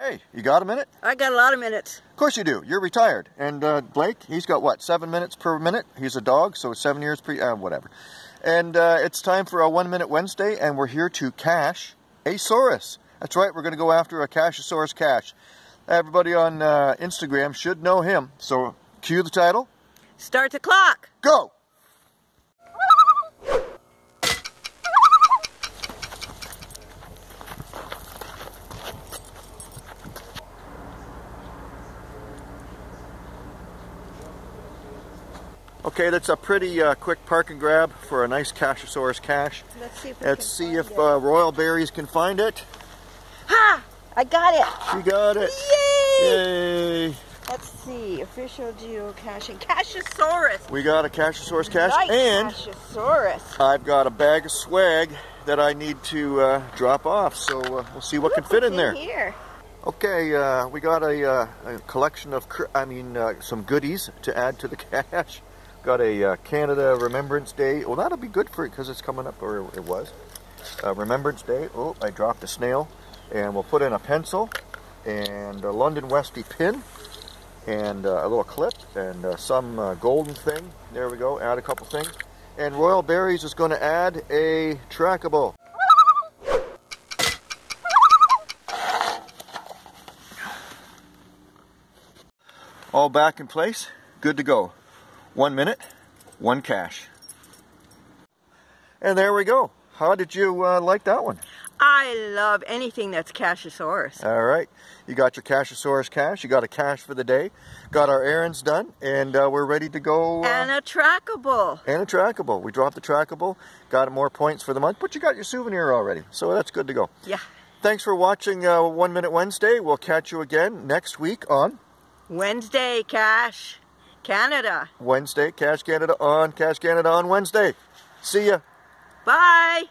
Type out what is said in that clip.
Hey, you got a minute? I got a lot of minutes. Of course you do. You're retired. And uh, Blake, he's got what, seven minutes per minute? He's a dog, so seven years per, uh, whatever. And uh, it's time for a One Minute Wednesday, and we're here to cash a Saurus. That's right, we're going to go after a Cachesaurous cache. Everybody on uh, Instagram should know him. So cue the title. Start the clock. Go! Okay, that's a pretty uh, quick park and grab for a nice Cachesaurous cache. Let's see if, Let's see if uh, Royalberries can find it. Ha! I got it. She got it. Yay! Yay! Let's see. Official geocaching. Cachesaurous. We got a Cachesaurous cache, Nice and Cachesaurous. I've got a bag of swag that I need to uh, drop off. So uh, we'll see what can fit in there. Here. Okay, uh, we got a, uh, a collection of, cr- I mean, uh, some goodies to add to the cache. Got a uh, Canada Remembrance Day. Well, that'll be good for it because it's coming up, or it was. Uh, Remembrance Day. Oh, I dropped a snail. And we'll put in a pencil and a London Westy pin and uh, a little clip and uh, some uh, golden thing. There we go. Add a couple things. And Royalberries is going to add a trackable. All back in place. Good to go. One minute, one cache. And there we go. How did you uh, like that one? I love anything that's Cachesaurous. All right. You got your Cachesaurous cache. You got a cache for the day. Got our errands done, and uh, we're ready to go. Uh, And a trackable. and a trackable. We dropped the trackable. Got more points for the month, but you got your souvenir already, so that's good to go. Yeah. Thanks for watching uh, One Minute Wednesday. We'll catch you again next week on Wednesday, Cache. Canada. Wednesday. Cache Canada on Cache Canada on Wednesday. See ya. Bye.